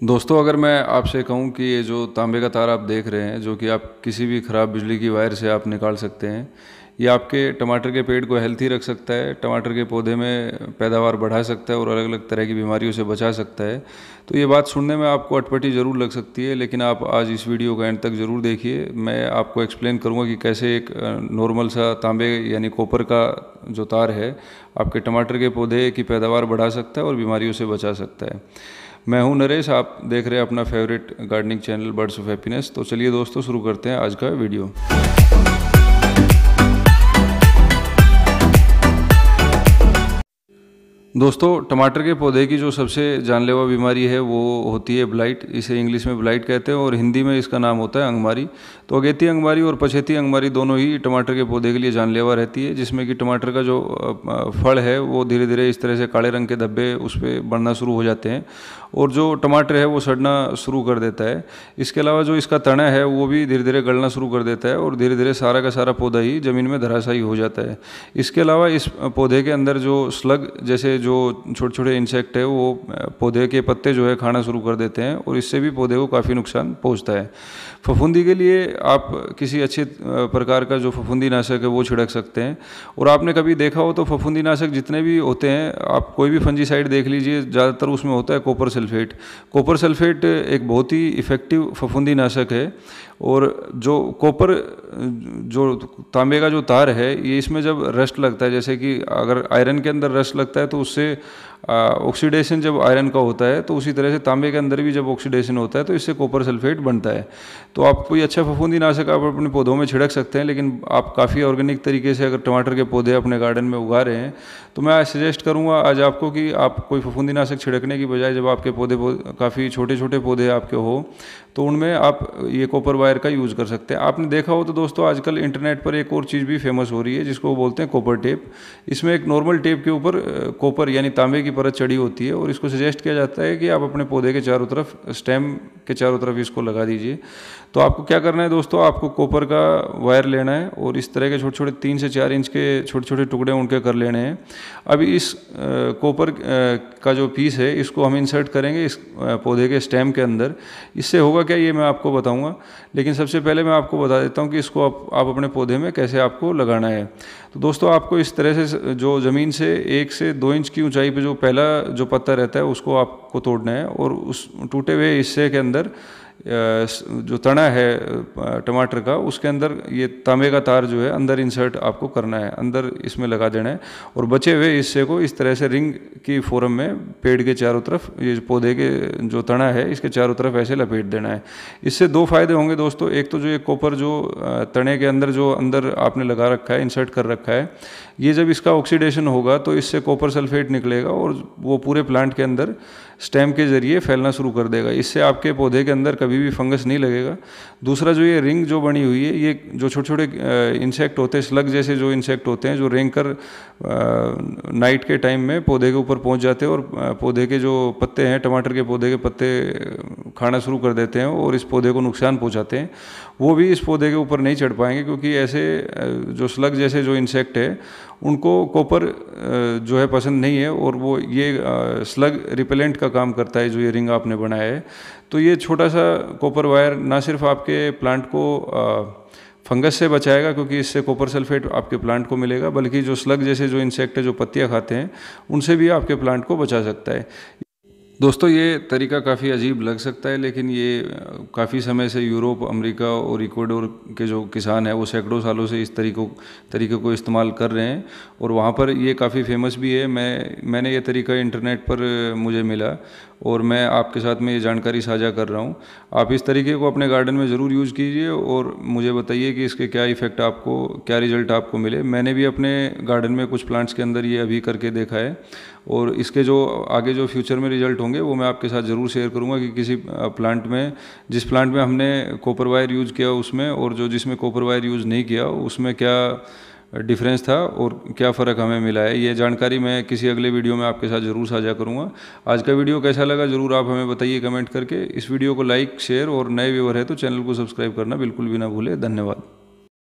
दोस्तों, अगर मैं आपसे कहूँ कि ये जो तांबे का तार आप देख रहे हैं, जो कि आप किसी भी ख़राब बिजली की वायर से आप निकाल सकते हैं, ये आपके टमाटर के पेड़ को हेल्थी रख सकता है, टमाटर के पौधे में पैदावार बढ़ा सकता है और अलग अलग तरह की बीमारियों से बचा सकता है। तो ये बात सुनने में आपको अटपटी ज़रूर लग सकती है, लेकिन आप आज इस वीडियो का एंड तक ज़रूर देखिए। मैं आपको एक्सप्लेन करूँगा कि कैसे एक नॉर्मल सा तांबे, यानी कॉपर का जो तार है, आपके टमाटर के पौधे की पैदावार बढ़ा सकता है और बीमारियों से बचा सकता है। मैं हूँ नरेश, आप देख रहे हैं अपना favourite gardening channel Birds of Happiness तो चलिए दोस्तों, शुरू करते हैं आज का वीडियो दोस्तों, टमाटर के पौधे की जो सबसे जानलेवा बीमारी है, वो होती है ब्लाइट। इसे इंग्लिश में ब्लाइट कहते हैं और हिंदी में इसका नाम होता है अंगमारी। तो अगेती अंगमारी और पछेती अंगमारी दोनों ही टमाटर के पौधे के लिए जानलेवा रहती है, जिसमें कि टमाटर का जो फल है, वो धीरे धीरे इस तरह से काले रंग के धब्बे उस पर बढ़ना शुरू हो जाते हैं और जो टमाटर है, वो सड़ना शुरू कर देता है। इसके अलावा जो इसका तना है, वो भी धीरे धीरे गलना शुरू कर देता है और धीरे धीरे सारा का सारा पौधा ही ज़मीन में धराशायी हो जाता है। इसके अलावा इस पौधे के अंदर जो स्लग, जैसे जो छोटे छोटे इंसेक्ट है, वो पौधे के पत्ते जो है खाना शुरू कर देते हैं और इससे भी पौधे को काफ़ी नुकसान पहुँचता है। फफूंदी के लिए आप किसी अच्छे प्रकार का जो फफूंदी नाशक है, वो छिड़क सकते हैं। और आपने कभी देखा हो तो फफूंदी नाशक जितने भी होते हैं, आप कोई भी फंजी साइड देख लीजिए, ज़्यादातर उसमें होता है कॉपर सल्फेट कॉपर सल्फेट एक बहुत ही इफ़ेक्टिव फफूंदी नाशक है और जो कॉपर जो तांबे का जो तार है, ये इसमें जब रस्ट लगता है, जैसे कि अगर आयरन के अंदर रस्ट लगता है तो उससे ऑक्सीडेशन जब आयरन का होता है तो उसी तरह से तांबे के अंदर भी जब ऑक्सीडेशन होता है तो इससे कॉपर सल्फेट बनता है। तो आप कोई अच्छा फफूंदी नाशक आप अपने पौधों में छिड़क सकते हैं, लेकिन आप काफ़ी ऑर्गेनिक तरीके से अगर टमाटर के पौधे अपने गार्डन में उगा रहे हैं तो मैं आज सजेस्ट करूँगा आज आपको कि आप कोई फफूंदी नाशक छिड़कने की बजाय जब आपके पौधे काफ़ी छोटे छोटे पौधे आपके हो तो उनमें आप ये कॉपर वायर का यूज़ कर सकते हैं। आपने देखा हो तो दोस्तों, आजकल इंटरनेट पर एक और चीज़ भी फ़ेमस हो रही है, जिसको बोलते हैं कॉपर टेप इसमें एक नॉर्मल टेप के ऊपर कॉपर यानी तांबे की परत चढ़ी होती है और इसको सजेस्ट किया जाता है कि आप अपने पौधे के चारों तरफ़ स्टेम के चारों तरफ़ इसको लगा दीजिए। तो आपको क्या करना है दोस्तों आपको कॉपर का वायर लेना है और इस तरह के छोटे छोटे तीन से चार इंच के छोटे छोटे टुकड़े उनके कर लेने हैं। अभी इस कॉपर का जो पीस है इसको हम इंसर्ट करेंगे इस पौधे के स्टेम के अंदर। इससे होगा क्या ये मैं आपको बताऊँगा। लेकिन सबसे पहले मैं आपको बता देता हूँ कि इसको आप, आप अपने पौधे में कैसे आपको लगाना है। तो दोस्तों आपको इस तरह से जो ज़मीन से एक से दो इंच की ऊंचाई पे जो पहला जो पत्ता रहता है, उसको आपको तोड़ना है और उस, टूटे हुए हिस्से के अंदर जो तना है टमाटर का, उसके अंदर ये तांबे का तार जो है, अंदर इंसर्ट आपको करना है, अंदर इसमें लगा देना है और बचे हुए हिस्से को इस तरह से रिंग की फॉर्म में पेड़ के चारों तरफ़, ये पौधे के जो तना है, इसके चारों तरफ़ ऐसे लपेट देना है। इससे दो फ़ायदे होंगे दोस्तों, एक तो जो ये कॉपर जो तने के अंदर जो अंदर आपने लगा रखा है इंसर्ट कर रखा है, ये जब इसका ऑक्सीडेशन होगा तो इससे कॉपर सल्फेट निकलेगा और वो पूरे प्लांट के अंदर स्टेम के ज़रिए फैलना शुरू कर देगा। इससे आपके पौधे के अंदर कभी भी फंगस नहीं लगेगा। दूसरा जो ये रिंग जो बनी हुई है, ये जो छोटे छोटे इंसेक्ट होते हैं स्लग जैसे जो इंसेक्ट होते हैं, जो रेंग कर नाइट के टाइम में पौधे के ऊपर पहुँच जाते हैं और पौधे के जो पत्ते हैं, टमाटर के पौधे के पत्ते खाना शुरू कर देते हैं और इस पौधे को नुकसान पहुंचाते हैं। वो भी इस पौधे के ऊपर नहीं चढ़ पाएँगे क्योंकि ऐसे जो स्लग जैसे जो इंसेक्ट है, उनको कॉपर जो है पसंद नहीं है और वो ये स्लग रिपेलेंट का काम करता है, जो ये रिंग आपने बनाया है। तो ये छोटा सा कॉपर वायर ना सिर्फ़ आपके प्लांट को फंगस से बचाएगा, क्योंकि इससे कॉपर सल्फेट आपके प्लांट को मिलेगा, बल्कि जो स्लग जैसे जो इंसेक्ट है, जो पत्तियाँ खाते हैं, उनसे भी आपके प्लांट को बचा सकता है। दोस्तों, ये तरीका काफ़ी अजीब लग सकता है, लेकिन ये काफ़ी समय से यूरोप, अमेरिका और इक्वाडोर के जो किसान हैं, वो सैकड़ों सालों से इस तरीकों, तरीके को इस्तेमाल कर रहे हैं, और वहाँ पर ये काफ़ी फ़ेमस भी है। मैं, मैंने ये तरीका इंटरनेट पर, मुझे मिला और मैं आपके साथ में ये जानकारी साझा कर रहा हूँ। आप इस तरीके को अपने गार्डन में ज़रूर यूज़ कीजिए और मुझे बताइए कि इसके क्या इफ़ेक्ट आपको, क्या रिज़ल्ट आपको मिले। मैंने भी अपने गार्डन में कुछ प्लांट्स के अंदर ये अभी करके देखा है और इसके जो, आगे जो फ्यूचर में रिज़ल्ट होंगे वो मैं आपके साथ ज़रूर शेयर करूँगा कि किसी प्लांट में, जिस प्लांट में हमने कॉपर वायर यूज़ किया उसमें और जो जिसमें कॉपर वायर यूज़ नहीं किया उसमें क्या डिफरेंस था और क्या फ़र्क हमें मिला है, ये जानकारी मैं किसी अगले वीडियो में आपके साथ ज़रूर साझा करूँगा। आज का वीडियो कैसा लगा ज़रूर आप हमें बताइए कमेंट करके। इस वीडियो को लाइक शेयर और नए व्यूवर है तो चैनल को सब्सक्राइब करना बिल्कुल भी ना भूलें। धन्यवाद।